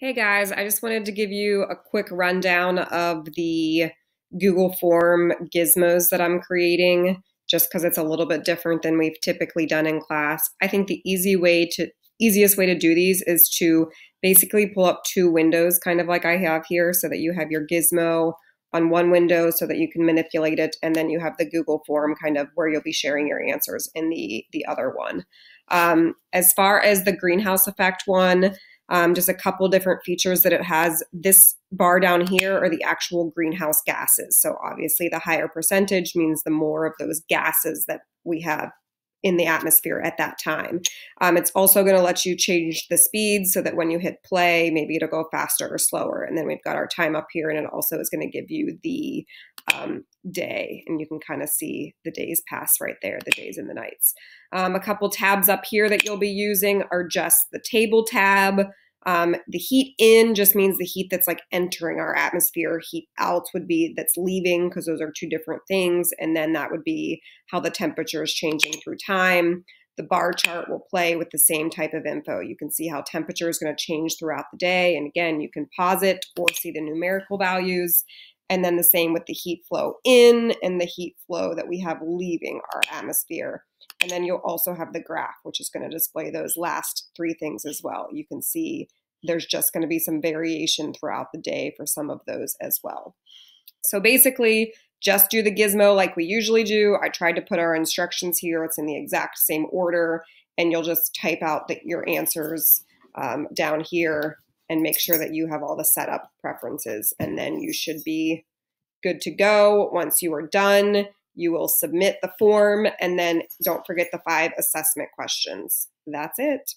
Hey guys, I just wanted to give you a quick rundown of the Google Form gizmos that I'm creating just because it's a little bit different than we've typically done in class. I think the easy way to easiest way to do these is to basically pull up two windows kind of like I have here so that you have your gizmo on one window so that you can manipulate it and then you have the Google form kind of where you'll be sharing your answers in the the other one. Um, as far as the greenhouse effect one, um, just a couple different features that it has. This bar down here are the actual greenhouse gases. So obviously, the higher percentage means the more of those gases that we have in the atmosphere at that time. Um, it's also going to let you change the speed so that when you hit play, maybe it'll go faster or slower. And then we've got our time up here, and it also is going to give you the um, day, and you can kind of see the days pass right there, the days and the nights. Um, a couple tabs up here that you'll be using are just the table tab. Um, the heat in just means the heat that's like entering our atmosphere. Heat out would be that's leaving because those are two different things. And then that would be how the temperature is changing through time. The bar chart will play with the same type of info. You can see how temperature is going to change throughout the day. And again, you can pause it or see the numerical values. And then the same with the heat flow in and the heat flow that we have leaving our atmosphere. And then you'll also have the graph, which is going to display those last three things as well. You can see there's just going to be some variation throughout the day for some of those as well. So basically, just do the gizmo like we usually do. I tried to put our instructions here. It's in the exact same order. And you'll just type out the, your answers um, down here and make sure that you have all the setup preferences. And then you should be good to go. Once you are done, you will submit the form and then don't forget the five assessment questions. That's it.